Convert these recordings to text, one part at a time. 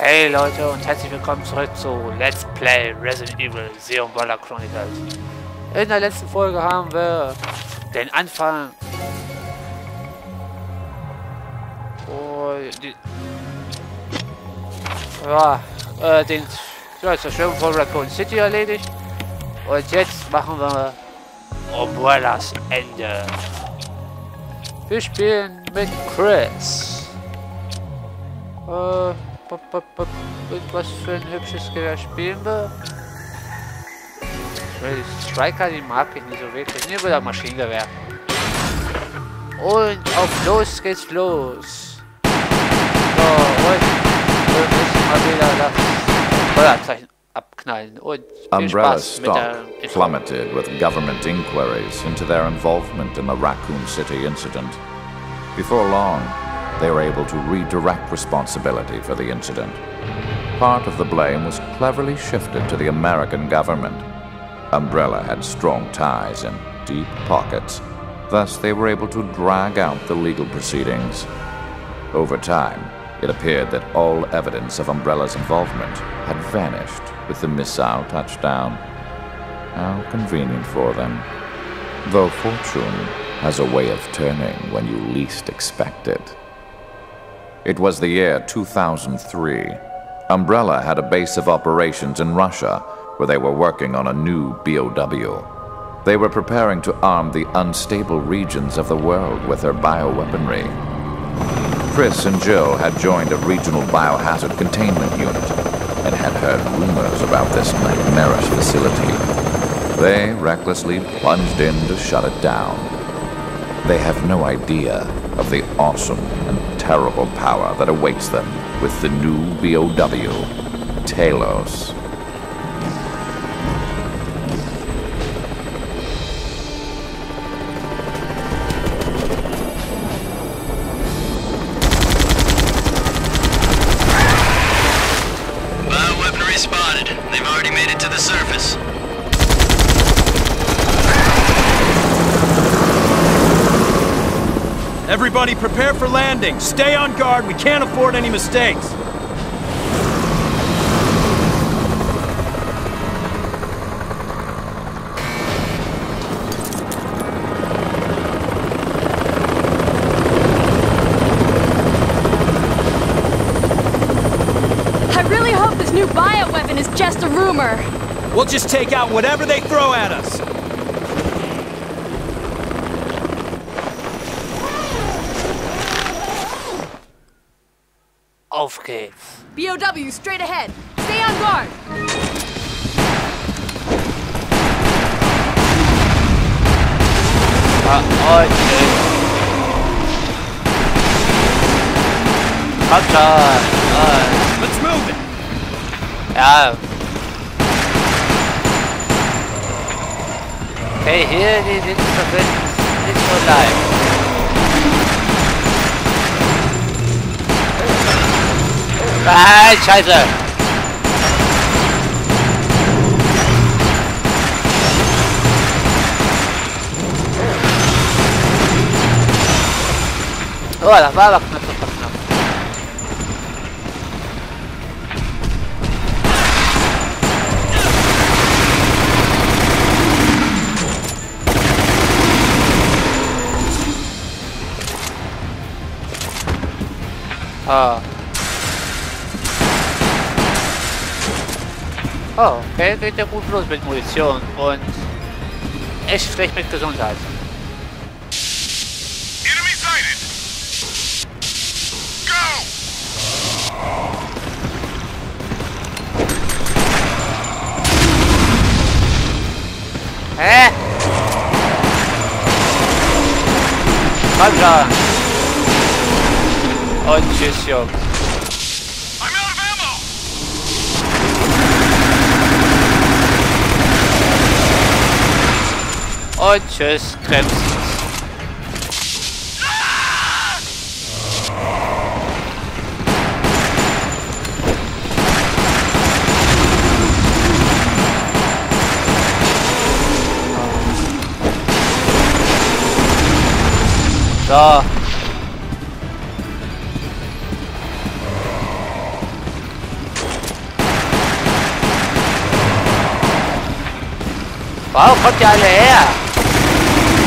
Hey Leute und herzlich willkommen zurück zu Let's Play Resident Evil The Umbrella Chronicles. In der letzten Folge haben wir den Anfang oh, die, ja, äh, den ja, Zerstörung von Raccoon City erledigt und jetzt machen wir Umbrellas Ende. Wir spielen mit Chris. Äh, Striker, die mag ich nicht so wirklich. Maschinengewehr. Und auf los geht's los. So, und wir müssen mal wieder das Feuerzeichen abknallen. Und Umbrella stock plummeted with government inquiries into their involvement in the Raccoon City incident. Before long, they were able to redirect responsibility for the incident. Part of the blame was cleverly shifted to the American government. Umbrella had strong ties and deep pockets, thus, they were able to drag out the legal proceedings. Over time, it appeared that all evidence of Umbrella's involvement had vanished with the missile touchdown. How convenient for them. Though fortune has a way of turning when you least expect it. It was the year 2003. Umbrella had a base of operations in Russia where they were working on a new BOW. They were preparing to arm the unstable regions of the world with their bioweaponry. Chris and Jill had joined a regional biohazard containment unit and had heard rumors about this nightmarish facility. They recklessly plunged in to shut it down. They have no idea of the awesome and terrible power that awaits them with the new BOW, Talos. Everybody prepare for landing. Stay on guard. We can't afford any mistakes. I really hope this new bioweapon is just a rumor. We'll just take out whatever they throw at us. Auf geht's. BOW straight ahead. Stay on guard. Vereute. Come on. Let's move it. Yeah. Okay, here it is. It's so live. Ah, scheiße. Oh, das war aber knapp, war knapp. Ah. Oh, okay, geht ja gut los mit Munition und echt schlecht mit Gesundheit. Enemy sighted! Go! Hä? Komm schon. Und tschüss, Jungs. Und tschüss, Krebs. So. Warum kommt ihr alle her?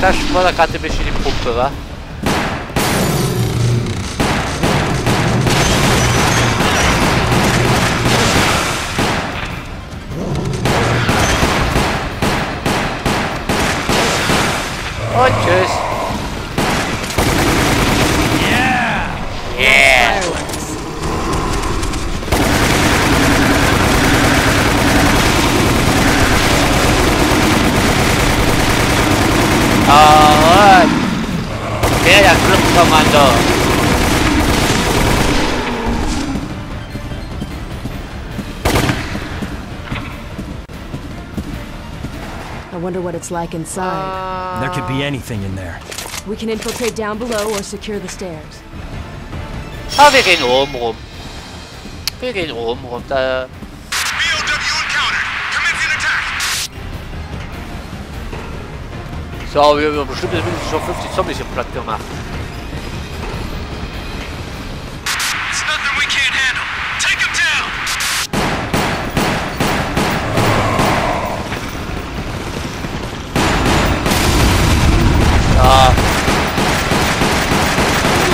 Taş bana de poptu lá Oh, Jesus ja Clubkommando. I wonder what it's like inside. There could be anything in there. We can infiltrate down below or secure the stairs. Ah, wir gehen oben rum. Wir gehen oben rum. Da, BOW encountered. Commencing attack. so, wir haben bestimmt mindestens schon 50 Zombies im Platt gemacht.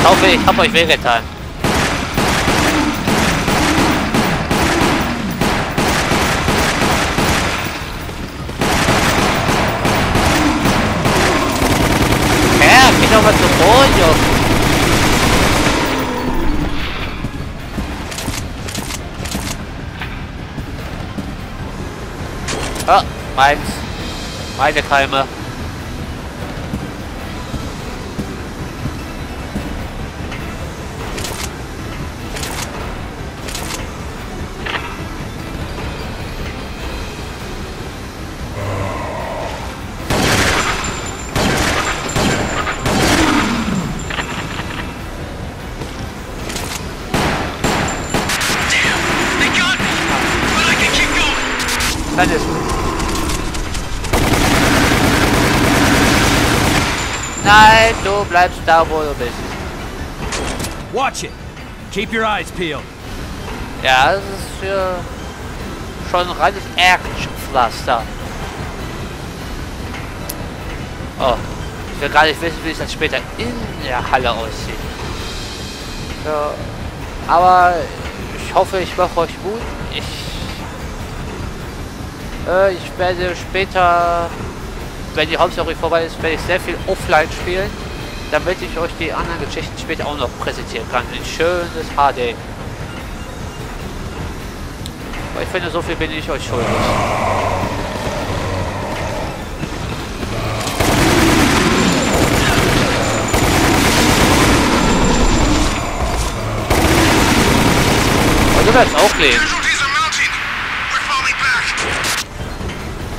Ich hoffe, ich habe euch wehgetan. Ja, geh doch mal zum Boden. Ah, meins. Meine Keime. Gut. Nein, du bleibst da, wo du bist. Watch it. Keep your eyes peeled. Ja, das ist für schon ein reines Erdpflaster. Oh, ich will gar nicht wissen, wie es dann später in der Halle aussieht. Ja, aber ich hoffe, ich mache euch Mut. Ich, äh, ich werde später, wenn die Hauptstory vorbei ist, werde ich sehr viel offline spielen, damit ich euch die anderen Geschichten später auch noch präsentieren kann. In schönes HD. Aber ich finde, so viel bin ich euch schuldig. Und du bleibst auch leben.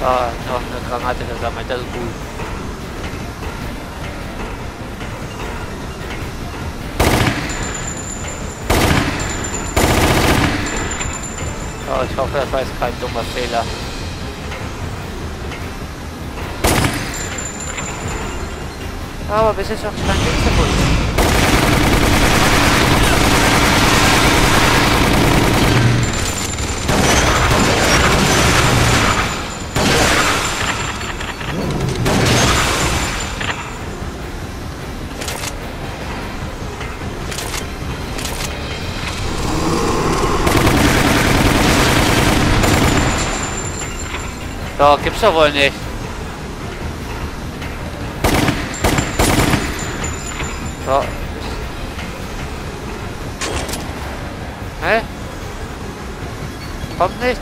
Ah, noch eine Granate gesammelt, das ist gut. Ja, ich hoffe, das war jetzt kein dummer Fehler. Aber bis jetzt noch kein Ding. So, gibt's doch wohl nicht. So. Hä? Kommt nichts?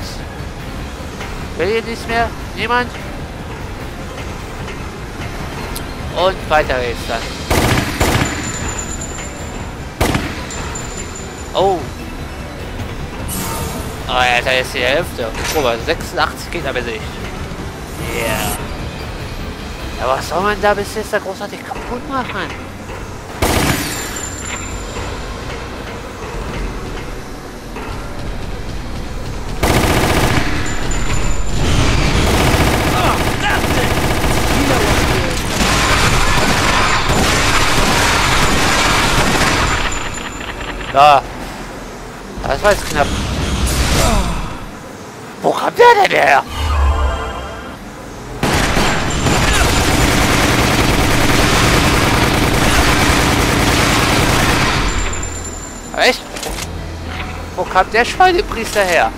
Will hier nichts mehr? Niemand? Und weiter geht's dann. Oh. Oh, ja jetzt die Hälfte. Guck mal, 86 Gegner besiegt. Yeah. Ja, was soll man da bis jetzt da großartig kaputt machen? Da. Das war jetzt knapp. Wo kommt der denn her? Echt? Wo kam der Schweinepriester her?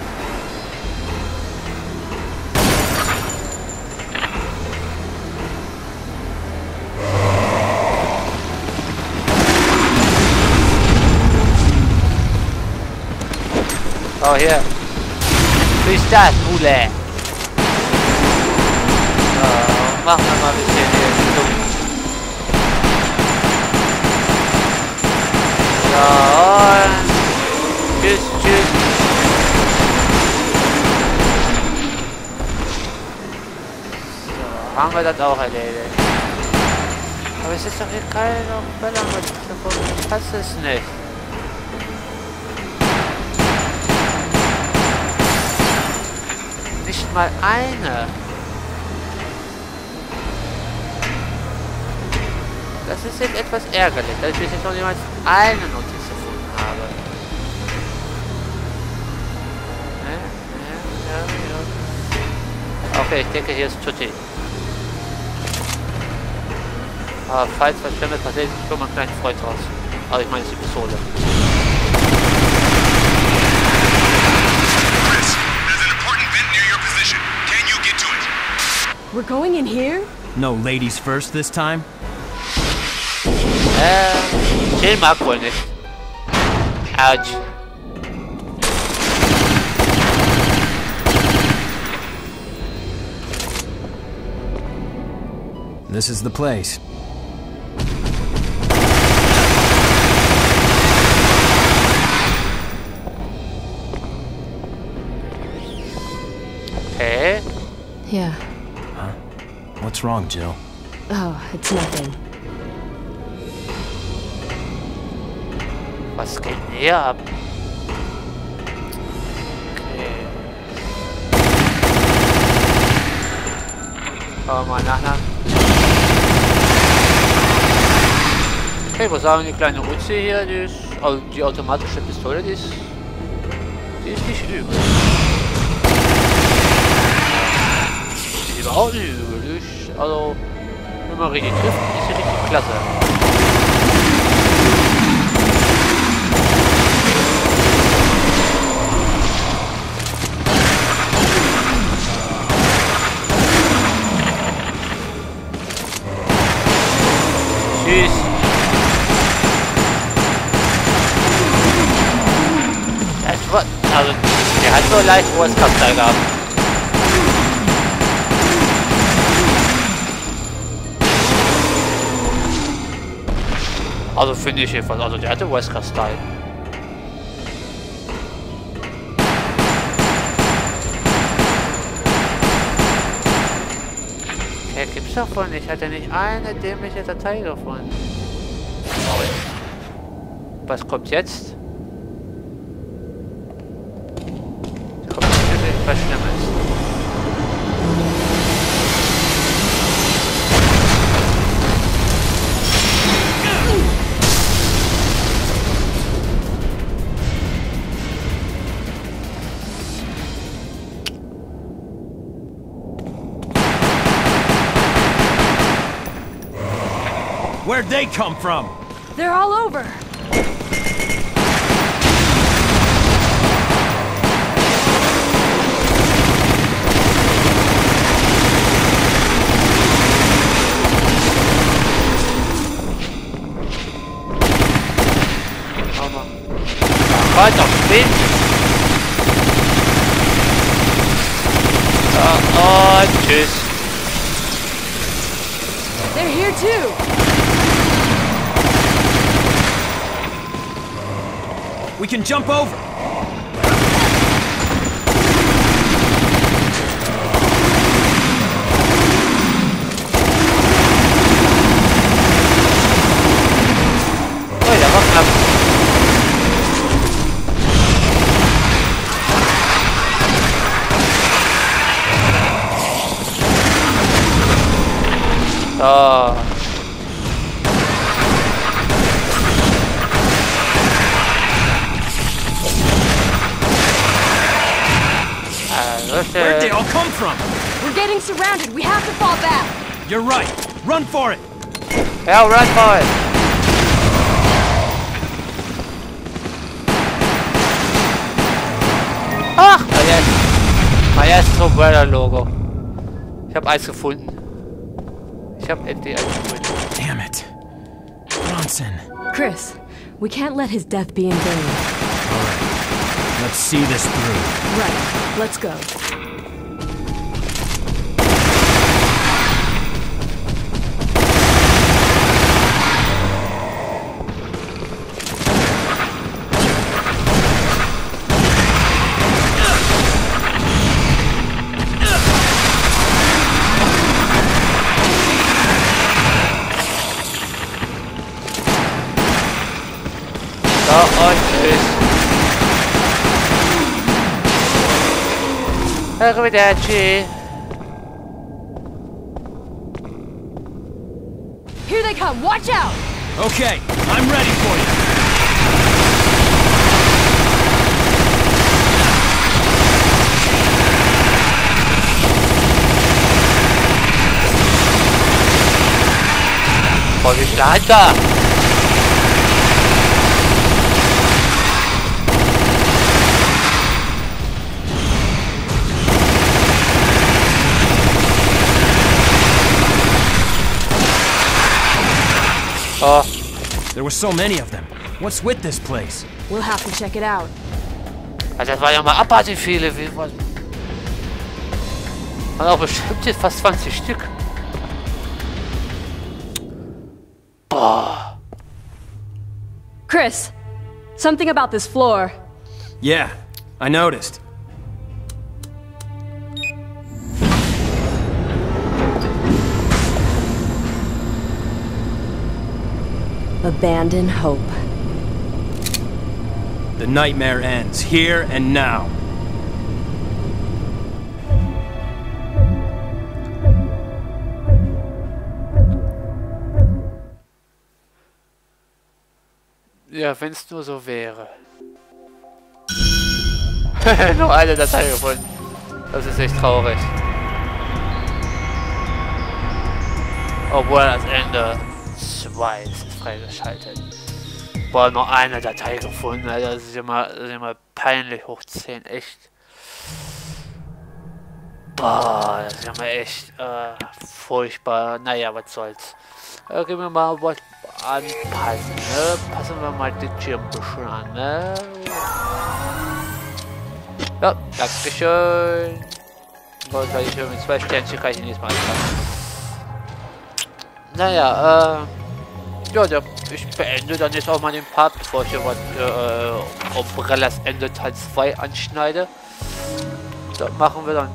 Oh, hier. Wie ist das, Mule? So, machen mal ein bisschen hier stumm. So, und tschüss, tschüss. So, haben wir das auch erledigt. Aber es ist doch hier keine Bälle mit davon. Passt es nicht. Nicht mal eine. Das ist jetzt etwas ärgerlich, dass ich bis jetzt noch niemals eine Notiz gefunden habe. Okay, ich denke, hier ist Tutti. Aber falls was Schlimmes passiert, ich hole meinen kleinen Freund raus. Aber ich meine, es ist die Pistole. We're going in here? No ladies first this time? 제일 This is the place. Hey. Yeah. Huh? What's wrong, Jill? Oh, it's nothing. Was geht denn hier ab? Okay. Schauen wir mal nach. nach. Okay, was sagen die kleine Uzi hier? Die, ist, also die automatische Pistole, die ist, die ist nicht übel. Die ist überhaupt nicht übel. Die ist, also, wenn man richtig trifft, ist sie richtig klasse. Tschüss. Das war, also, der hat nur leicht hohes Kapital gehabt. Also finde ich jedenfalls, also der hatte Wesker-Style. Okay, gibt's davon nicht. Hat er nicht eine dämliche Datei davon? Was kommt jetzt? Where'd they come from? They're all over. Aber. Weiter, Wind! So, und tschüss. They're here too. We can jump over! Oh. So. Where'd they all come from? We're getting surrounded. We have to fall back. You're right. Run for it. Ja, run for it. Ach, mein erstes, mein Umbrella-Logo. Ich habe eins gefunden. Ich habe endlich eins gefunden. Damn it. Bronson. Chris, we can't let his death be in vain. Let's see this through. Right. Let's go. Arrivederci. Here they come. Watch out. Okay, I'm ready for you. Vorsicht, dahinter. Oh, There were so many of them. What's with this place? We'll have to check it out. also das waren ja mal abartig viele. Wie, was? Waren auch bestimmt jetzt fast 20 Stück. Boah. Chris, something about this floor. Yeah, I noticed. Abandon hope. The nightmare ends here and now. Ja, wenn es nur so wäre. Nur eine Datei gefunden. Das ist echt traurig. Obwohl das Ende 2 ist freigeschaltet. Boah, nur eine Datei gefunden. Alter. Das ist immer, das ist immer peinlich hoch 10. Echt. Boah, das ist immer echt äh, furchtbar. Naja, was soll's. Äh, gehen wir mal was anpassen, ne? Passen wir mal den Schirm ein bisschen an, ne? Ja, dankeschön. Kann ich mit zwei Sternchen kann ich ihn diesmal anpassen. Naja, äh. Ja, ich beende dann jetzt auch mal den Part, bevor ich hier was äh, Umbrellas Ende Teil 2 anschneide. Das machen wir dann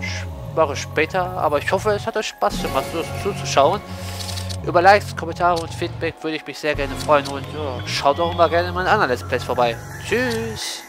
mache später, aber ich hoffe, es hat euch Spaß gemacht, so zuzuschauen. Über Likes, Kommentare und Feedback würde ich mich sehr gerne freuen und ja, schaut auch immer gerne in meinen anderen Let's Plays vorbei. Tschüss!